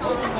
中国。